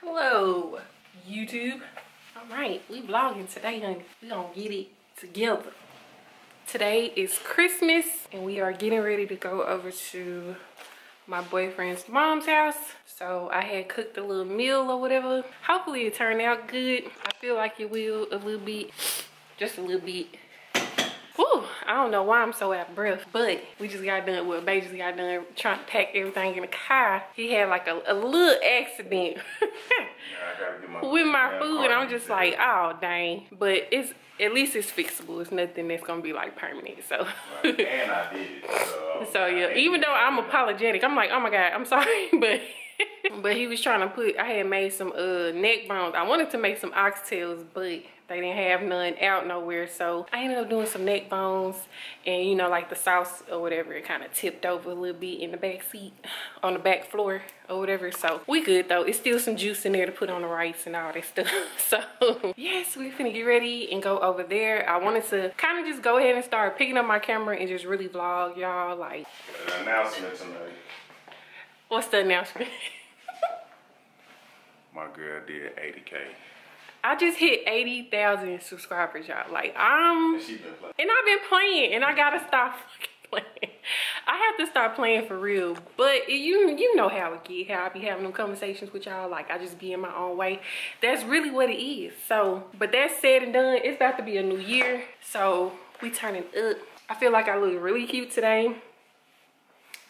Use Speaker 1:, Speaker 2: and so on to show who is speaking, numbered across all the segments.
Speaker 1: Hello, YouTube. All right, we vlogging today, honey. We gonna get it together. Today is Christmas, and we are getting ready to go over to my boyfriend's mom's house. So I had cooked a little meal or whatever. Hopefully it turned out good. I feel like it will a little bit, just a little bit. Whew, I don't know why I'm so out of breath, but we just got done, well, baby just got done trying to pack everything in the car. He had like a, a little accident with my food, and I'm just like, oh, dang. But it's, at least it's fixable. It's nothing that's gonna be like permanent, so.
Speaker 2: and I did it. So,
Speaker 1: So yeah, even though. I'm apologetic, I'm like, oh my god, I'm sorry, but but he was trying to put. I had made some uh neck bones. I wanted to make some oxtails, but they didn't have none out nowhere. So I ended up doing some neck bones, and you know, like the sauce or whatever, it kind of tipped over a little bit in the back seat, on the back floor or whatever. So we good though. It's still some juice in there to put on the rice and all that stuff. So yes, we finna get ready and go over there. I wanted to kind of just go ahead and start picking up my camera and just really vlog y'all like
Speaker 2: An announcement tonight.
Speaker 1: What's the announcement?
Speaker 2: My girl did 80K.
Speaker 1: I just hit 80,000 subscribers, y'all. Like, I'm,
Speaker 2: And been playing.
Speaker 1: and I've been playing, and I gotta stop fucking playing. I have to start playing for real. But you you know how it get, how I be having them conversations with y'all. Like, I just be in my own way. That's really what it is. So, but that's said and done. It's about to be a new year. So, we turning up. I feel like I look really cute today.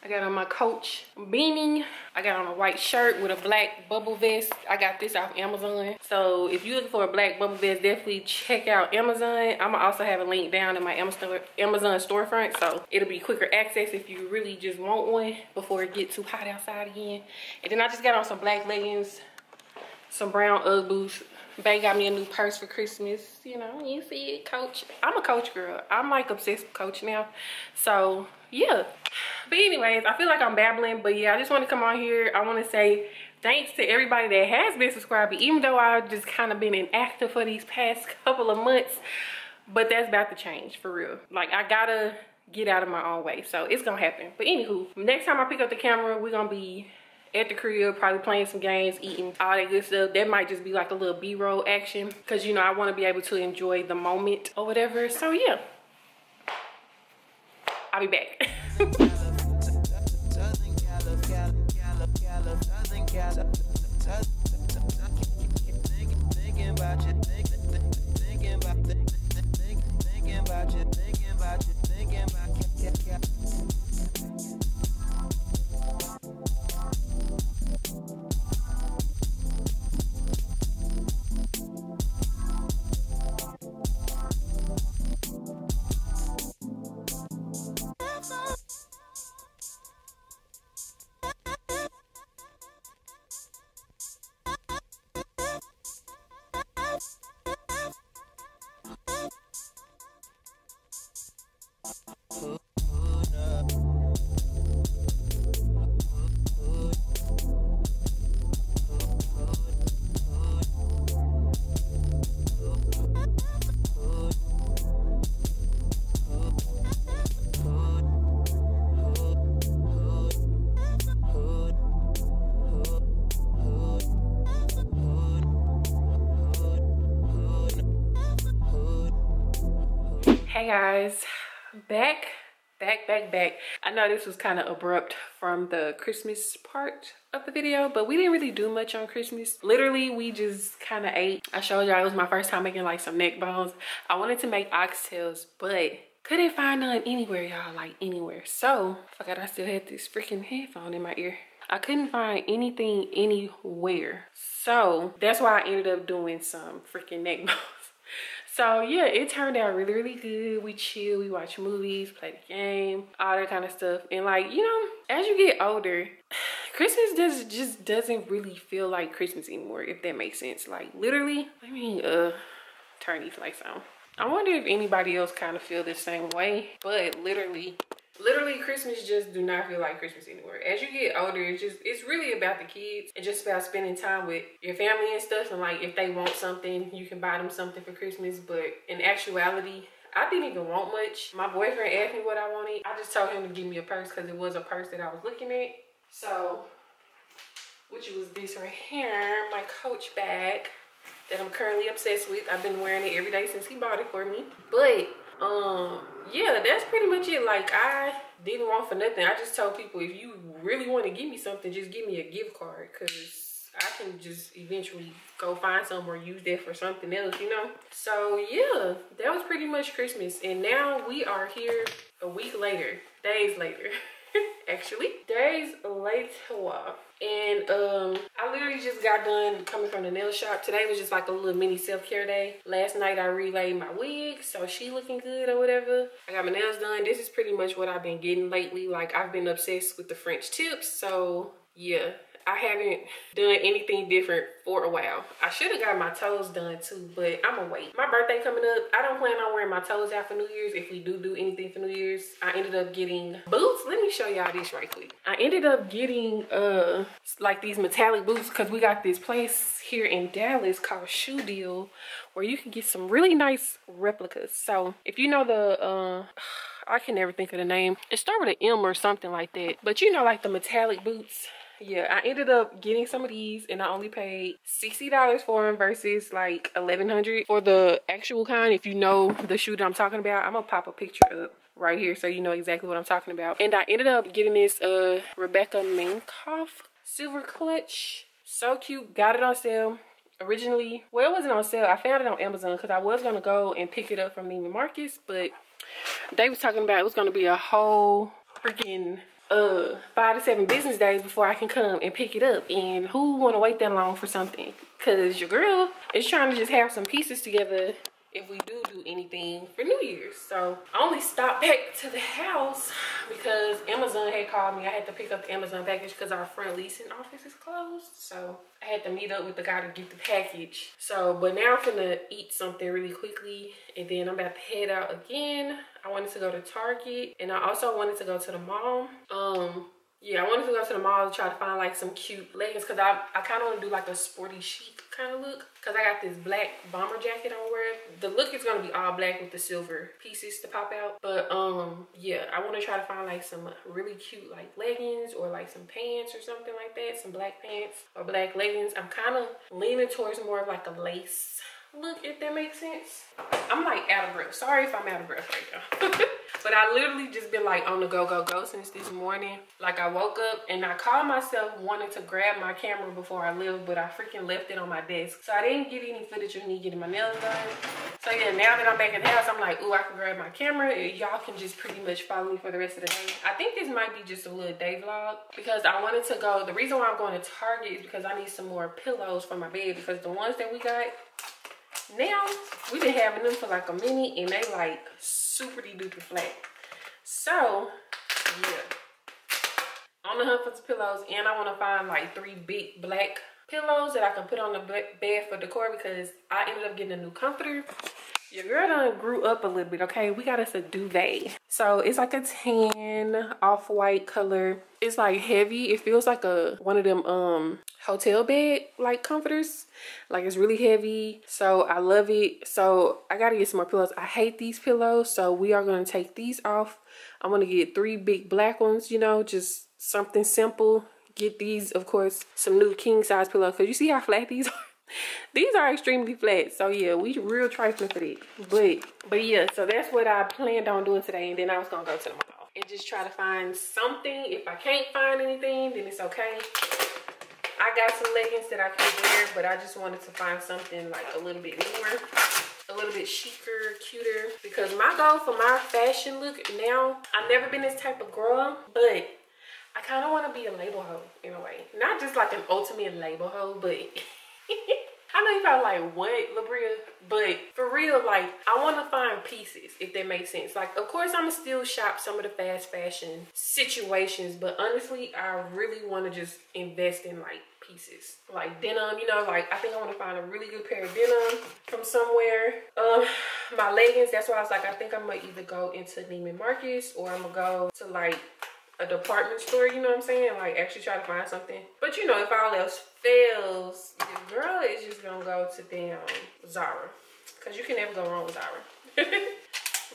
Speaker 1: I got on my Coach beanie. I got on a white shirt with a black bubble vest. I got this off Amazon. So if you're looking for a black bubble vest, definitely check out Amazon. I'm also have a link down in my Amazon Amazon storefront. So it'll be quicker access if you really just want one before it gets too hot outside again. And then I just got on some black leggings, some brown Ugg boots. Bay got me a new purse for Christmas. You know, you see it, Coach. I'm a Coach girl. I'm like obsessed with Coach now. So yeah. But anyways, I feel like I'm babbling. But yeah, I just want to come on here. I want to say thanks to everybody that has been subscribing. Even though I've just kind of been inactive for these past couple of months. But that's about to change for real. Like I gotta get out of my own way. So it's gonna happen. But anywho, next time I pick up the camera, we're gonna be at the crib, probably playing some games, eating all that good stuff. That might just be like a little B-roll action because you know I want to be able to enjoy the moment or whatever. So yeah, I'll be back.
Speaker 3: Southern Cali, Cali, Cali, Cali, Southern Cali. Thinking, thinking about you, thinking, thinking about, thinking, thinking about you, thinking about you, thinking about you.
Speaker 1: Hey guys, back, back, back, back. I know this was kind of abrupt from the Christmas part of the video, but we didn't really do much on Christmas. Literally, we just kind of ate. I showed y'all it was my first time making like some neck bones. I wanted to make oxtails, but couldn't find none anywhere, y'all, like anywhere. So, I forgot I still had this freaking headphone in my ear. I couldn't find anything anywhere. So, that's why I ended up doing some freaking neck bones. So yeah, it turned out really, really good. We chill, we watch movies, play the game, all that kind of stuff. And like, you know, as you get older, Christmas does just doesn't really feel like Christmas anymore, if that makes sense. Like literally, I mean, uh, turn these lights on. I wonder if anybody else kind of feel the same way, but literally, literally Christmas just do not feel like Christmas anymore. As you get older, it's just, it's really about the kids and just about spending time with your family and stuff. And like, if they want something, you can buy them something for Christmas. But in actuality, I didn't even want much. My boyfriend asked me what I wanted. I just told him to give me a purse because it was a purse that I was looking at. So, which was this right here, my Coach bag that I'm currently obsessed with. I've been wearing it every day since he bought it for me. But um, yeah, that's pretty much it. Like I didn't want for nothing. I just told people if you really want to give me something, just give me a gift card because I can just eventually go find some or use that for something else, you know. So yeah, that was pretty much Christmas, and now we are here a week later, days later. actually. Days later and um i literally just got done coming from the nail shop. Today was just like a little mini self-care day. Last night i relayed my wig so she looking good or whatever. I got my nails done. This is pretty much what i've been getting lately. Like i've been obsessed with the french tips so yeah I haven't done anything different for a while. I should have got my toes done too, but I'm gonna wait. My birthday coming up. I don't plan on wearing my toes out for New Year's if we do do anything for New Year's. I ended up getting boots. Let me show y'all this right quick. I ended up getting uh like these metallic boots because we got this place here in Dallas called Shoe Deal where you can get some really nice replicas. So if you know the uh I can never think of the name. It start with an M or something like that. But you know like the metallic boots yeah i ended up getting some of these and i only paid 60 dollars for them versus like 1100 for the actual kind. If you know the shoe that i'm talking about i'm gonna pop a picture up right here so you know exactly what i'm talking about. And i ended up getting this uh rebecca minkoff silver clutch. So cute. Got it on sale originally. Well it wasn't on sale. I found it on amazon because i was gonna go and pick it up from neiman marcus but they was talking about it was gonna be a whole freaking uh five to seven business days before I can come and pick it up. And who want to wait that long for something? Cause your girl is trying to just have some pieces together if we do do anything for New Year's. So I only stopped back to the house because Amazon had called me. I had to pick up the Amazon package because our front leasing office is closed. So I had to meet up with the guy to get the package. So, but now I'm gonna eat something really quickly and then I'm about to head out again. I wanted to go to Target and I also wanted to go to the mall. Um, yeah, I wanted to go to the mall to try to find like some cute leggings because I, I kind of want to do like a sporty chic kind of look because I got this black bomber jacket wear. The look is going to be all black with the silver pieces to pop out. But um, yeah, I want to try to find like some really cute like leggings or like some pants or something like that. Some black pants or black leggings. I'm kind of leaning towards more of like a lace look if that makes sense. I'm like out of breath. Sorry if i'm out of breath right now. But i literally just been like on the go go go since this morning. Like i woke up and i called myself wanting to grab my camera before i left but i freaking left it on my desk. So i didn't get any footage of me getting my nails done. So yeah now that i'm back in the house i'm like oh i can grab my camera. Y'all can just pretty much follow me for the rest of the day. I think this might be just a little day vlog because i wanted to go the reason why i'm going to target is because i need some more pillows for my bed because the ones that we got now we've been having them for like a minute and they like super duper flat. So yeah. On the hunt for pillows and i want to find like three big black pillows that i can put on the bed for decor because i ended up getting a new comforter your girl done grew up a little bit okay? We got us a duvet. So it's like a tan off-white color. It's like heavy. It feels like a one of them um hotel bed like comforters. Like it's really heavy. So i love it. So i gotta get some more pillows. I hate these pillows. So we are to take these off. I'm to get three big black ones you know just something simple. Get these of course some new king size pillows. Because you see how flat these are these are extremely flat so yeah we real trifling for that but but yeah so that's what i planned on doing today and then i was gonna go to the mall and just try to find something if i can't find anything then it's okay I got some leggings that I can wear, but I just wanted to find something like a little bit newer, a little bit chicer, cuter. Because my goal for my fashion look now, I've never been this type of girl, but I kind of want to be a label hoe in a way. Not just like an ultimate label hoe, but I like, what, Labria? But for real, like, I want to find pieces, if that makes sense. Like, of course, I'm going to still shop some of the fast fashion situations, but honestly, I really want to just invest in, like, pieces. Like denim, you know, like, I think I want to find a really good pair of denim from somewhere. Um, my leggings, that's why I was like, I think I'm to either go into Neiman Marcus or I'm to go to, like, a department store, you know what I'm saying? Like actually try to find something. But you know, if all else fails, the girl is just gonna go to damn Zara. Cause you can never go wrong with Zara.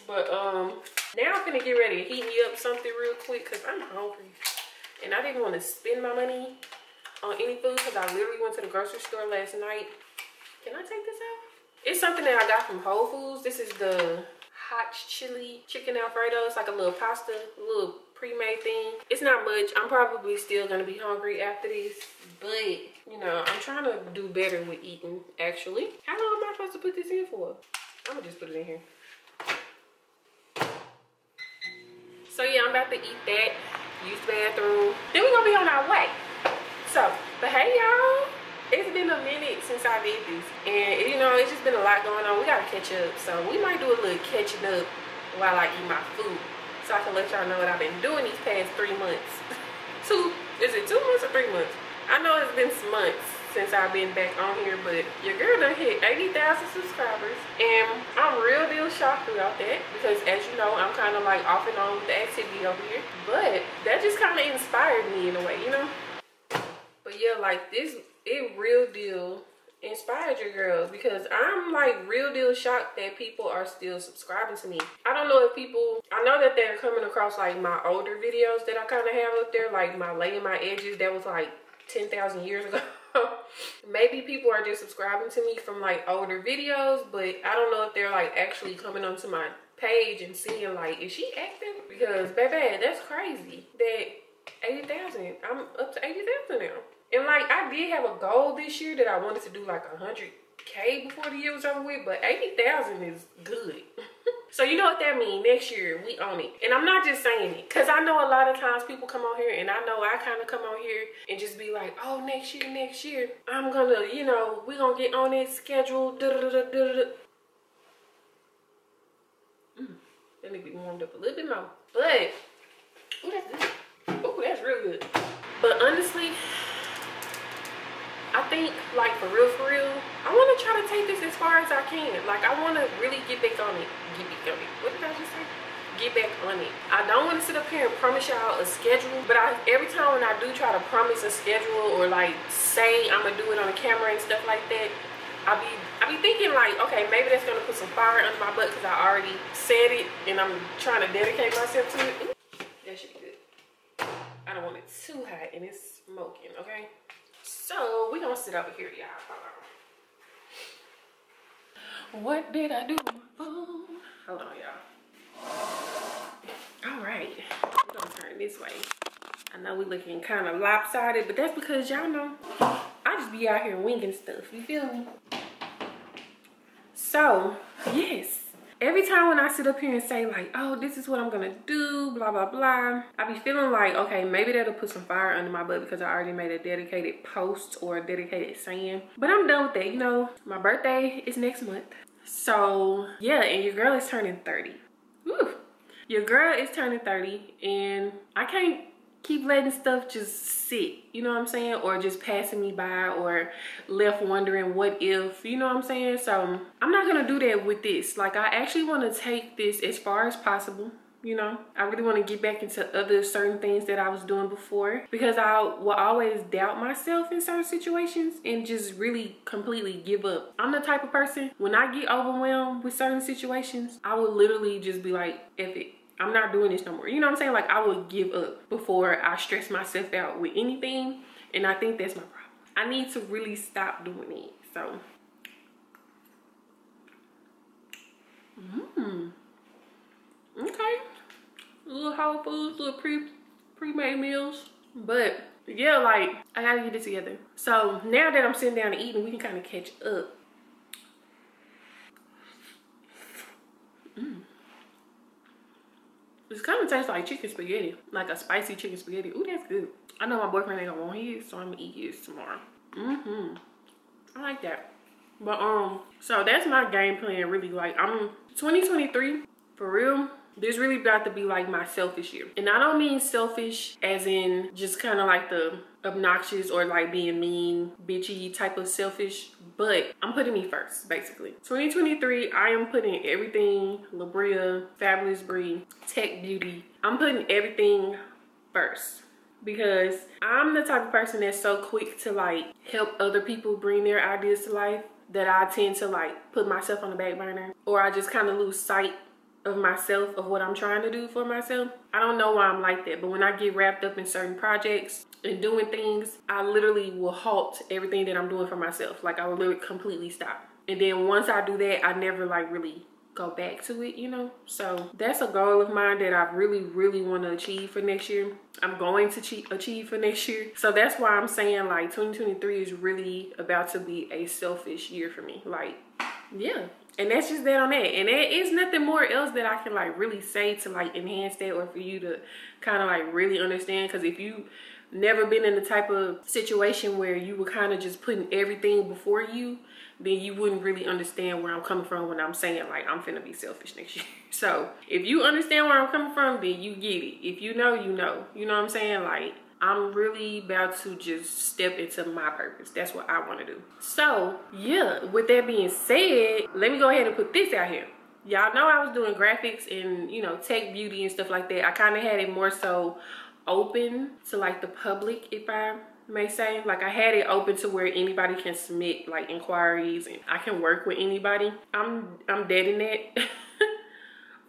Speaker 1: But um, now I'm gonna get ready to heat me up something real quick because I'm hungry. And I didn't want to spend my money on any food because I literally went to the grocery store last night. Can I take this out? It's something that I got from Whole Foods. This is the hot chili chicken alfredo. It's like a little pasta, little pre-made thing. It's not much. I'm probably still gonna be hungry after this, but you know, I'm trying to do better with eating actually. How long am I supposed to put this in for? I'm gonna just put it in here. So yeah, I'm about to eat that, use the bathroom. Then we're gonna be on our way. So, but hey y'all, it's been a minute since I did this. And you know, it's just been a lot going on. We gotta catch up. So we might do a little catching up while I eat my food. So I can let y'all know what I've been doing these past three months. two, is it two months or three months? I know it's been months since I've been back on here, but your girl done hit 80,000 subscribers. And I'm real deal shocked about that because as you know, I'm kind of like off and on with the activity over here. But that just kind of inspired me in a way, you know? But yeah, like this, it real deal inspired your girl because I'm like real deal shocked that people are still subscribing to me. I don't know if people, I know that they're coming across like my older videos that I kind of have up there, like my laying my edges that was like 10,000 years ago. Maybe people are just subscribing to me from like older videos, but I don't know if they're like actually coming onto my page and seeing like, is she acting? Because baby, that's crazy that 80,000, I'm up to 80,000 now. And like I did have a goal this year that I wanted to do like a hundred K before the year was over with, but 80,000 is good. so you know what that means. Next year we own it. And I'm not just saying it. Cause I know a lot of times people come on here and I know I kind of come on here and just be like, oh, next year, next year, I'm gonna, you know, we gonna get on it schedule. Da. Mm, to be warmed up a little bit more. But, oh, that's good. That's real good. But honestly, I think like for real, for real, I want to try to take this as far as I can. Like I want to really get back on it. Get back on it. What did I just say? Get back on it. I don't want to sit up here and promise y'all a schedule, but I every time when I do try to promise a schedule or like say I'm gonna do it on the camera and stuff like that, I be I be thinking like, okay, maybe that's gonna put some fire under my butt because I already said it and I'm trying to dedicate myself to it. Ooh, that should be good. I don't want it too hot and it's smoking, okay? So we gonna sit over here, y'all. What did I do? Oh, hold on, y'all. All right, we're gonna turn this way. I know we looking kind of lopsided, but that's because y'all know I just be out here winging stuff. You feel me? So yes, every time when I sit up here and say like, oh, this is what I'm gonna do, blah, blah, blah, I be feeling like, okay, maybe that'll put some fire under my butt because I already made a dedicated post or a dedicated saying. But I'm done with that, you know, my birthday is next month. So yeah, and your girl is turning 30. Woo. Your girl is turning 30 and I can't keep letting stuff just sit, you know what I'm saying? Or just passing me by or left wondering what if, you know what I'm saying? So I'm not gonna do that with this. Like I actually wanna take this as far as possible. You know, I really want to get back into other certain things that I was doing before because I will always doubt myself in certain situations and just really completely give up. I'm the type of person when I get overwhelmed with certain situations, I will literally just be like, if it, I'm not doing this no more. You know what I'm saying? Like I would give up before I stress myself out with anything. And I think that's my problem. I need to really stop doing it. So. Mmm. Okay. Little Whole Foods, little pre pre-made meals. But yeah, like I gotta get it together. So now that I'm sitting down and eating, we can kind of catch up. This kind of tastes like chicken spaghetti, like a spicy chicken spaghetti. Ooh, that's good. I know my boyfriend ain't gonna want his, so I'm gonna eat his tomorrow. Mm-hmm. I like that. But um, so that's my game plan. Really, like I'm 2023 for real. This really about to be like my selfish year, and I don't mean selfish as in just kind of like the obnoxious or like being mean, bitchy type of selfish. But I'm putting me first, basically. 2023, I am putting everything Labria, Fabulous Bre, Tech Beauty. I'm putting everything first because I'm the type of person that's so quick to like help other people bring their ideas to life that I tend to like put myself on the back burner or I just kind of lose sight of myself of what I'm trying to do for myself. I don't know why I'm like that, but when I get wrapped up in certain projects and doing things, I literally will halt everything that I'm doing for myself. Like I will literally completely stop. And then once I do that, I never like really go back to it, you know? So that's a goal of mine that I really, really want to achieve for next year. I'm going to achieve, achieve for next year. So that's why I'm saying like 2023 is really about to be a selfish year for me. Like, yeah. And that's just that on that. And there is nothing more else that I can like really say to like enhance that or for you to kind of like really understand. Because if you never been in the type of situation where you were kind of just putting everything before you, then you wouldn't really understand where I'm coming from when I'm saying like I'm finna be selfish next year. So if you understand where I'm coming from, then you get it. If you know, you know. You know what I'm saying? Like I'm really about to just step into my purpose. That's what I want to do. So yeah, with that being said, let me go ahead and put this out here. Y'all know I was doing graphics and you know tech beauty and stuff like that. I kind of had it more so open to like the public, if I may say like i had it open to where anybody can submit like inquiries and i can work with anybody i'm i'm dead in that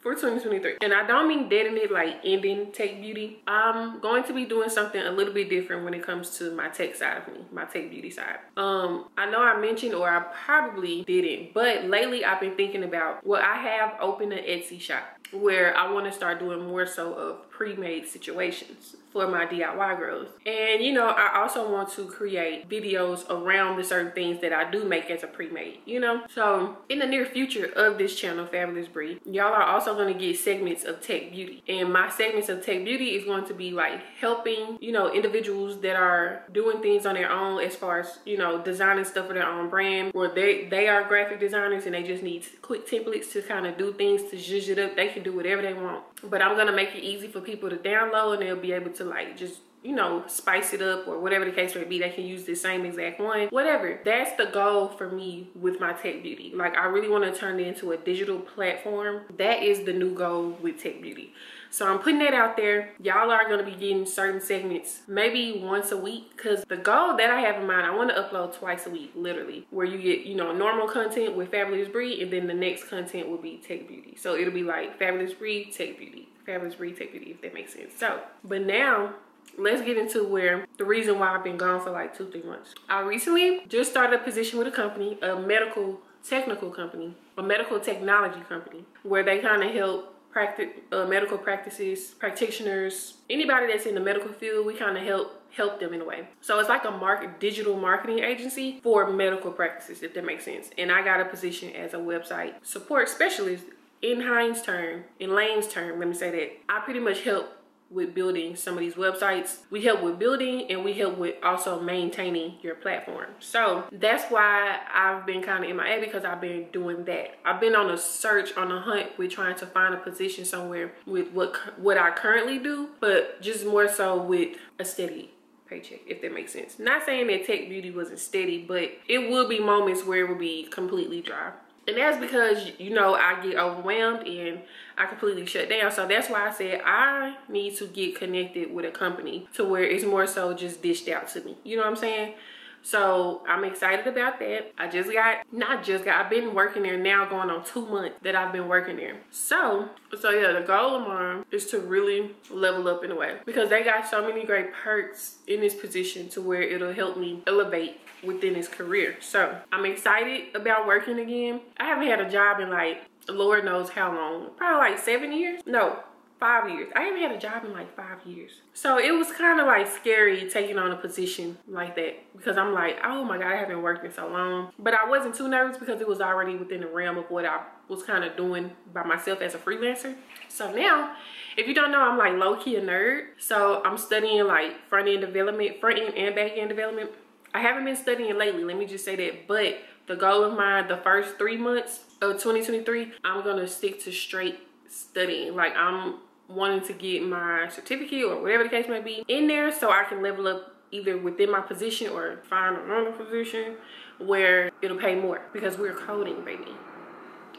Speaker 1: for 2023 and i don't mean dead in it like ending tech beauty. I'm going to be doing something a little bit different when it comes to my tech side of me my tech beauty side. Um i know i mentioned or i probably didn't but lately i've been thinking about well i have opened an etsy shop where i want to start doing more so of pre-made situations for my DIY girls. And you know, I also want to create videos around the certain things that I do make as a pre-made, you know? So in the near future of this channel, Fabulous Bre, y'all are also gonna get segments of tech beauty. And my segments of tech beauty is going to be like helping, you know, individuals that are doing things on their own as far as, you know, designing stuff for their own brand, where they, they are graphic designers and they just need quick templates to kind of do things to zhuzh it up. They can do whatever they want. But I'm gonna make it easy for people to download and they'll be able to like just you know spice it up or whatever the case may be. They can use the same exact one. Whatever. That's the goal for me with my tech beauty. Like i really want to turn it into a digital platform. That is the new goal with tech beauty so i'm putting that out there. Y'all are going to be getting certain segments maybe once a week because the goal that i have in mind i want to upload twice a week literally where you get you know normal content with fabulous bre and then the next content will be tech beauty. So it'll be like fabulous bre tech beauty fabulous bre tech beauty if that makes sense. So but now let's get into where the reason why I've been gone for like two, three months. I recently just started a position with a company, a medical technical company, a medical technology company, where they kind of help practice uh, medical practices, practitioners, anybody that's in the medical field. We kind of help help them in a way. So it's like a market digital marketing agency for medical practices, if that makes sense. And I got a position as a website support specialist in Heinz term, in Lane's term, let me say that. I pretty much help with building some of these websites. We help with building and we help with also maintaining your platform. So that's why I've been kind of in my A because I've been doing that. I've been on a search, on a hunt with trying to find a position somewhere with what what I currently do, but just more so with a steady paycheck, if that makes sense. Not saying that tech beauty wasn't steady, but it will be moments where it will be completely dry. And that's because, you know, I get overwhelmed and I completely shut down. So that's why I said I need to get connected with a company to where it's more so just dished out to me. You know what I'm saying? So I'm excited about that. I just got, not just got, I've been working there now going on two months that I've been working there. So, so yeah, the goal of mine is to really level up in a way because they got so many great perks in this position to where it'll help me elevate within his career. So I'm excited about working again. I haven't had a job in like, Lord knows how long, probably like seven years. No, five years. I haven't had a job in like five years. So it was kind of like scary taking on a position like that because I'm like, oh my God, I haven't worked in so long. But I wasn't too nervous because it was already within the realm of what I was kind of doing by myself as a freelancer. So now, if you don't know, I'm like low key a nerd. So I'm studying like front end development, front end and back end development. I haven't been studying lately, let me just say that. But the goal of mine, the first three months of 2023, I'm gonna stick to straight studying. Like I'm wanting to get my certificate or whatever the case may be in there so I can level up either within my position or find a another position where it'll pay more because we're coding, baby.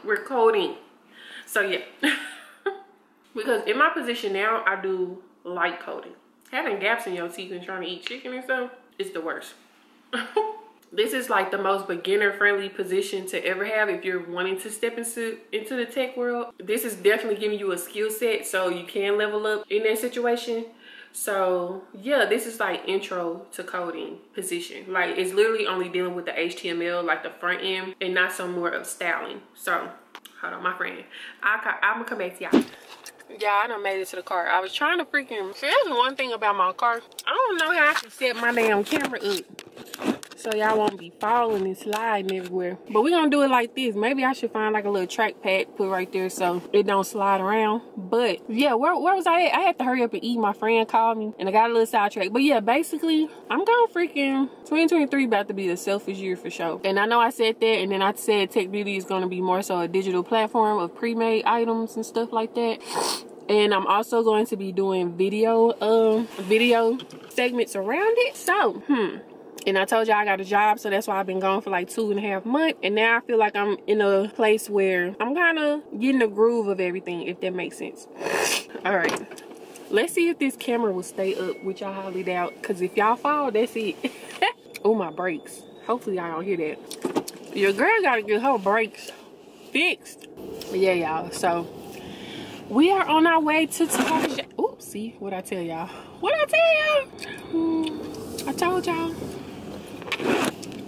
Speaker 1: We're coding. So yeah. because in my position now, I do light coding. Having gaps in your teeth and trying to eat chicken and stuff is the worst. this is like the most beginner friendly position to ever have if you're wanting to step into into the tech world this is definitely giving you a skill set so you can level up in that situation so yeah this is like intro to coding position like it's literally only dealing with the html like the front end and not some more of styling so hold on my friend I, i'm gonna come back to y'all yeah, I done made it to the car. I was trying to freaking. See, that's one thing about my car. I don't know how I can set my damn camera up so y'all won't be falling and sliding everywhere. But we're gonna do it like this. Maybe I should find like a little track pad put right there so it don't slide around. But yeah, where, where was I at? I had to hurry up and eat. My friend called me and I got a little sidetrack. But yeah, basically, I'm gonna freaking 2023 about to be the selfish year for sure. And I know I said that and then I said Tech Beauty is gonna be more so a digital platform of pre-made items and stuff like that and I'm also going to be doing video um video segments around it so hmm and I told y'all I got a job so that's why I've been gone for like two and a half months and now I feel like I'm in a place where I'm kind of getting the groove of everything if that makes sense all right let's see if this camera will stay up which I highly doubt because if y'all fall that's it oh my brakes hopefully y'all don't hear that your girl gotta get her brakes fixed yeah y'all so we are on our way to Target. Oops, see what I tell y'all. What I tell y'all? Hmm, I told y'all.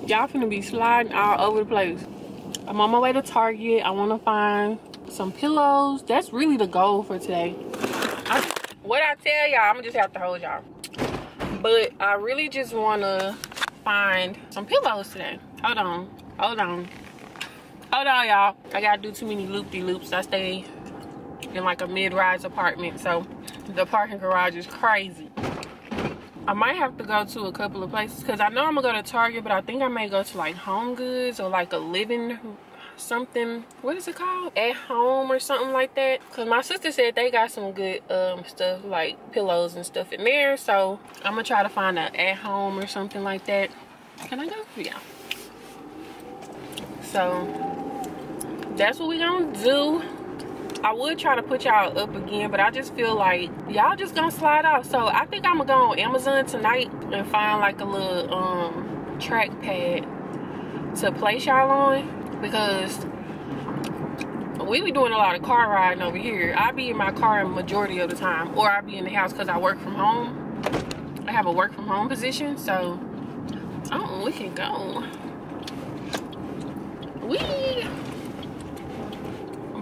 Speaker 1: Y'all finna be sliding all over the place. I'm on my way to Target. I wanna find some pillows. That's really the goal for today. I, what I tell y'all, I'm gonna just have to hold y'all. But I really just wanna find some pillows today. Hold on, hold on. Hold on, y'all. I gotta do too many loop-de-loops. I stay in like a mid-rise apartment so the parking garage is crazy i might have to go to a couple of places because i know i'm gonna go to target but i think i may go to like home goods or like a living something what is it called? At home or something like that because my sister said they got some good um stuff like pillows and stuff in there so i'm gonna try to find a at home or something like that. Can i go? Yeah. So that's what we gonna do I would try to put y'all up again, but I just feel like y'all just gonna slide off. So I think I'm gonna go on Amazon tonight and find like a little um track pad to place y'all on because we be doing a lot of car riding over here. I be in my car a majority of the time, or I be in the house because I work from home. I have a work from home position, so oh, we can go. We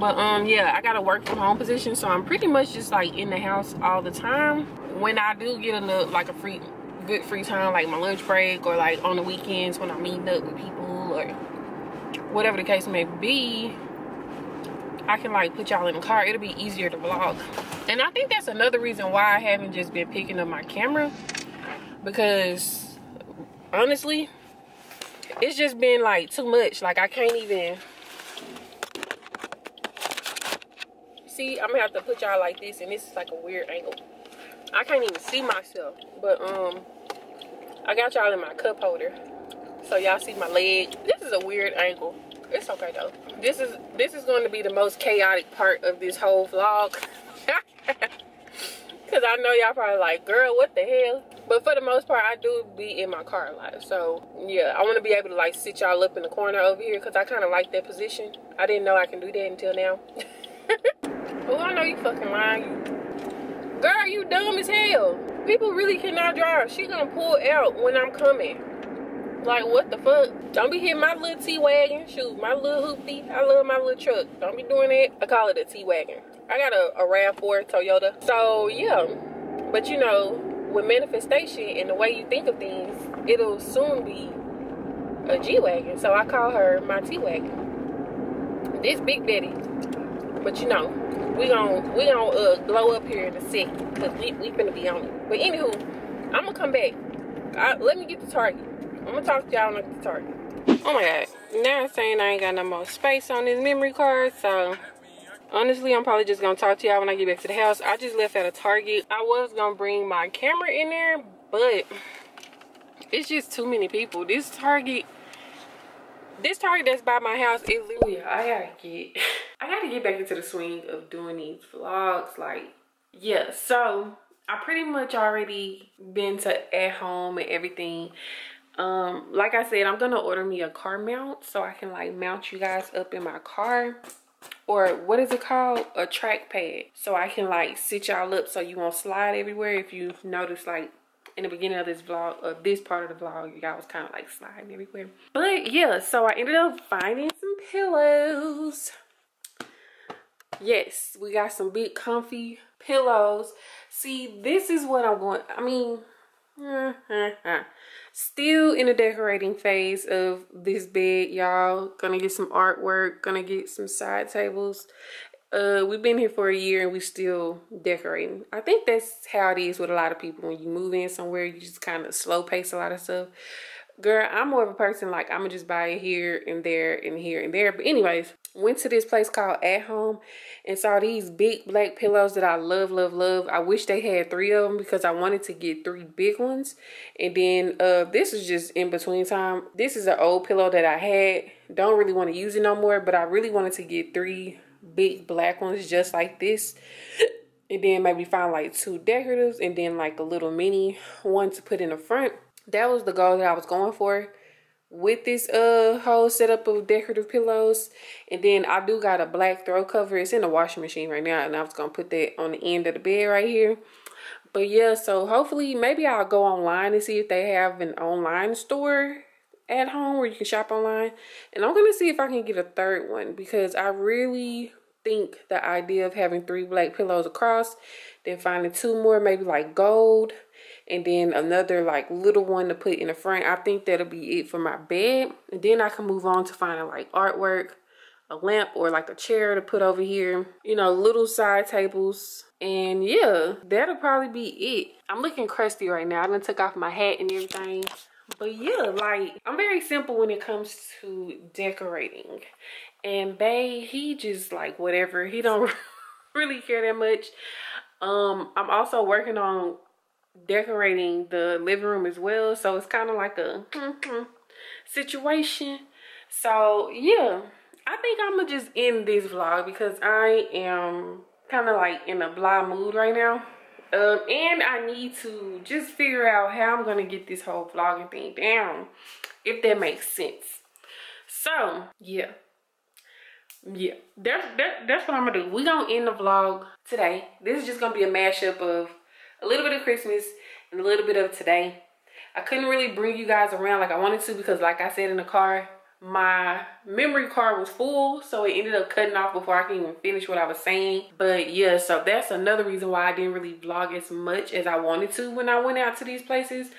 Speaker 1: but um yeah i got a work from home position so i'm pretty much just like in the house all the time. When i do get a like a free good free time like my lunch break or like on the weekends when i'm meeting up with people or whatever the case may be i can like put y'all in the car. It'll be easier to vlog. And i think that's another reason why i haven't just been picking up my camera because honestly it's just been like too much. Like i can't even see, I'm gonna have to put y'all like this, and this is like a weird angle. I can't even see myself, but um, I got y'all in my cup holder, so y'all see my leg. This is a weird angle. It's okay though. This is this is going to be the most chaotic part of this whole vlog. Cause I know y'all probably like, girl, what the hell? But for the most part, I do be in my car a lot. So yeah, I want to be able to like sit y'all up in the corner over here because I kind of like that position. I didn't know I can do that until now. Oh, I know you fucking lying. Girl, you dumb as hell. People really cannot drive. She gonna pull out when I'm coming. Like, what the fuck? Don't be hitting my little T-Wagon. Shoot, my little hoopty. I love my little truck. Don't be doing that. I call it a T-Wagon. I got a, a RAV4 Toyota. So, yeah. But, you know, with manifestation and the way you think of things, it'll soon be a G-Wagon. So, I call her my T-Wagon. This Big Betty. But, you know, we gon' we gon' uh glow up here in a second because we we finna be on it. But anywho, I'm gonna come back. I, let me get the target. I'm gonna talk to y'all when I get the target. Oh my god. Now it's saying I ain't got no more space on this memory card, so honestly I'm probably just gonna talk to y'all when I get back to the house. I just left at a Target. I was gonna bring my camera in there, but it's just too many people. This Target this Target that's by my house is literally I gotta get I gotta get back into the swing of doing these vlogs like yeah so I pretty much already been to at home and everything Um, like I said, I'm gonna order me a car mount so I can like mount you guys up in my car. Or what is it called? A track pad. So I can like sit y'all up so you won't slide everywhere. If you notice like in the beginning of this vlog, of this part of the vlog, y'all was kind of like sliding everywhere. But yeah, so I ended up finding some pillows. Yes, we got some big comfy pillows. See, this is what I'm going, I mean, still in the decorating phase of this bed y'all. Gonna get some artwork gonna get some side tables. Uh we've been here for a year and we still decorating. I think that's how it is with a lot of people. When you move in somewhere you just kind of slow pace a lot of stuff. Girl i'm more of a person like i'm gonna just buy it here and there and here and there. But anyways went to this place called at home and saw these big black pillows that i love love love. I wish they had three of them because i wanted to get three big ones. And then uh this is just in between time. This is an old pillow that i had. Don't really want to use it no more but i really wanted to get three big black ones just like this. And then maybe find like two decoratives and then like a little mini one to put in the front. That was the goal that I was going for with this uh whole setup of decorative pillows. And then I do got a black throw cover. It's in the washing machine right now and I was gonna put that on the end of the bed right here. But yeah so hopefully maybe I'll go online and see if they have an online store at home where you can shop online. And I'm gonna see if I can get a third one because I really think the idea of having three black pillows across then finding two more maybe like gold and then another like little one to put in the front. I think that'll be it for my bed. And then I can move on to finding like artwork, a lamp or like a chair to put over here. You know, little side tables. And yeah, that'll probably be it. I'm looking crusty right now. I done took off my hat and everything. But yeah, like I'm very simple when it comes to decorating. And Bay, he just like whatever. He don't really care that much. Um, I'm also working on decorating the living room as well. So it's kind of like a situation. So yeah. I think i'm gonna just end this vlog because i am kind of like in a blah mood right now. Um, and i need to just figure out how i'm gonna get this whole vlogging thing down if that makes sense. So yeah. Yeah. That's that, that's what i'm gonna do. We gonna end the vlog today. This is just gonna be a mashup of a little bit of Christmas and a little bit of today. I couldn't really bring you guys around like I wanted to because like I said in the car, my memory card was full so it ended up cutting off before I can even finish what I was saying. But yeah, so that's another reason why I didn't really vlog as much as I wanted to when I went out to these places.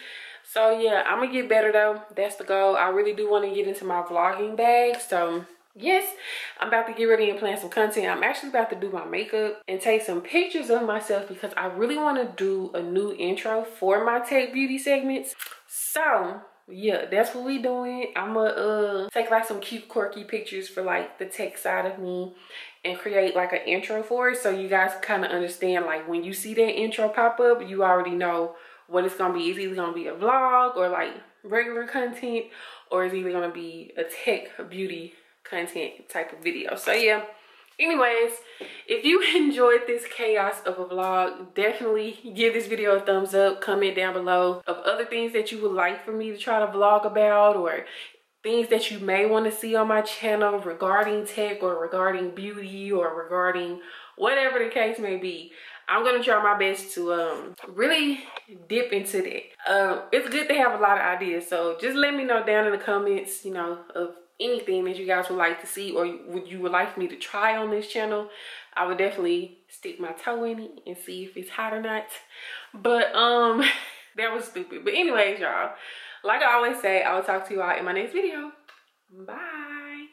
Speaker 1: So yeah, I'm gonna get better though. That's the goal. I really do want to get into my vlogging bag. So yes i'm about to get ready and plan some content. I'm actually about to do my makeup and take some pictures of myself because i really want to do a new intro for my tech beauty segments. So yeah that's what we doing. I'm gonna uh take like some cute quirky pictures for like the tech side of me and create like an intro for it so you guys kind of understand like when you see that intro pop up you already know what it's gonna be. It's either gonna be a vlog or like regular content or it's either gonna be a tech beauty content type of video. So yeah. Anyways if you enjoyed this chaos of a vlog definitely give this video a thumbs up. Comment down below of other things that you would like for me to try to vlog about or things that you may want to see on my channel regarding tech or regarding beauty or regarding whatever the case may be. I'm gonna try my best to um really dip into that. Um it's good to have a lot of ideas so just let me know down in the comments you know of anything that you guys would like to see or would you would like me to try on this channel i would definitely stick my toe in it and see if it's hot or not. But um that was stupid. But anyways y'all like i always say i will talk to you all in my next video. Bye